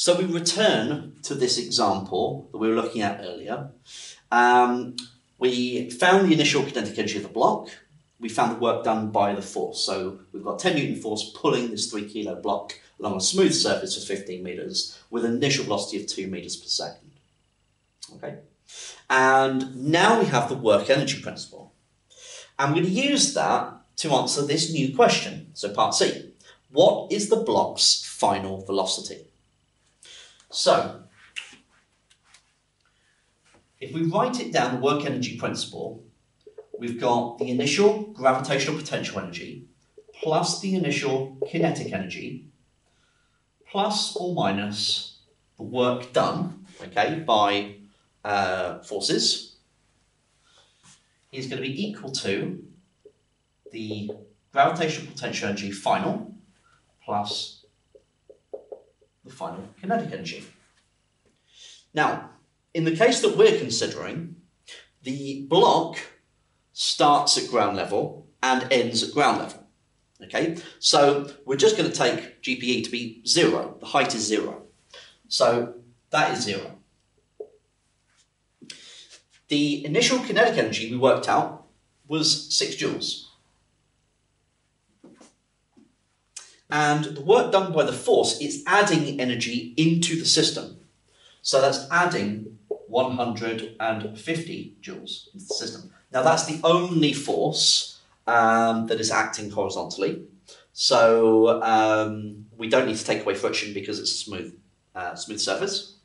So we return to this example that we were looking at earlier. Um, we found the initial kinetic energy of the block. We found the work done by the force. So we've got 10 newton force pulling this 3 kilo block along a smooth surface of 15 metres with an initial velocity of 2 metres per second. Okay? And now we have the work energy principle. I'm going to use that to answer this new question. So part C. What is the block's final velocity? So, if we write it down, the work energy principle, we've got the initial gravitational potential energy plus the initial kinetic energy plus or minus the work done, okay, by uh, forces is going to be equal to the gravitational potential energy final plus the final kinetic energy. Now, in the case that we're considering, the block starts at ground level and ends at ground level. Okay, so we're just going to take GPE to be zero. The height is zero. So that is zero. The initial kinetic energy we worked out was six joules. And the work done by the force is adding energy into the system. So that's adding 150 joules into the system. Now that's the only force um, that is acting horizontally. So um, we don't need to take away friction because it's a smooth, uh, smooth surface.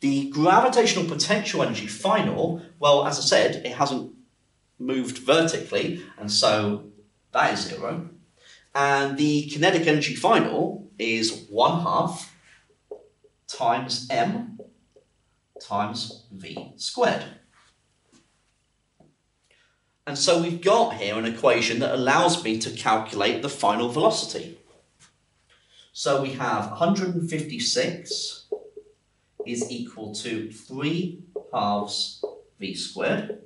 The gravitational potential energy final, well, as I said, it hasn't moved vertically, and so that is zero. And the kinetic energy final is one half times m times v squared. And so we've got here an equation that allows me to calculate the final velocity. So we have 156 is equal to 3 halves v squared.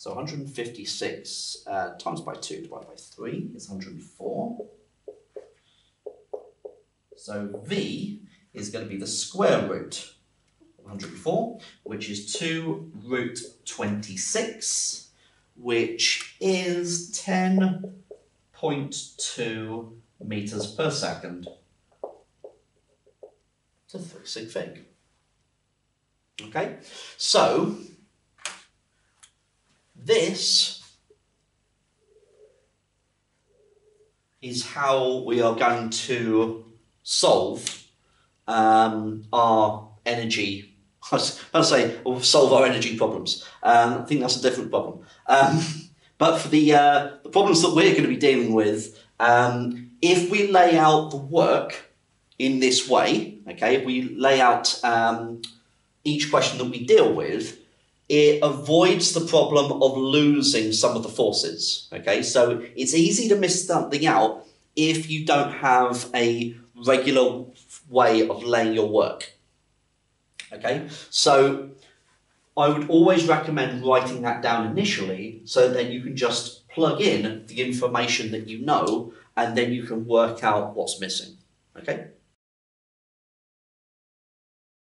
So 156 uh, times by 2 divided by 3 is 104. So v is going to be the square root of 104, which is 2 root 26, which is 10.2 meters per second to 3 sig fig. Okay, so this is how we are going to solve um, our energy. I was going to say, solve our energy problems. Um, I think that's a different problem. Um, but for the, uh, the problems that we're going to be dealing with, um, if we lay out the work in this way, okay, if we lay out um, each question that we deal with, it avoids the problem of losing some of the forces. Okay, so it's easy to miss something out if you don't have a regular way of laying your work. Okay, so I would always recommend writing that down initially so then you can just plug in the information that you know and then you can work out what's missing. Okay.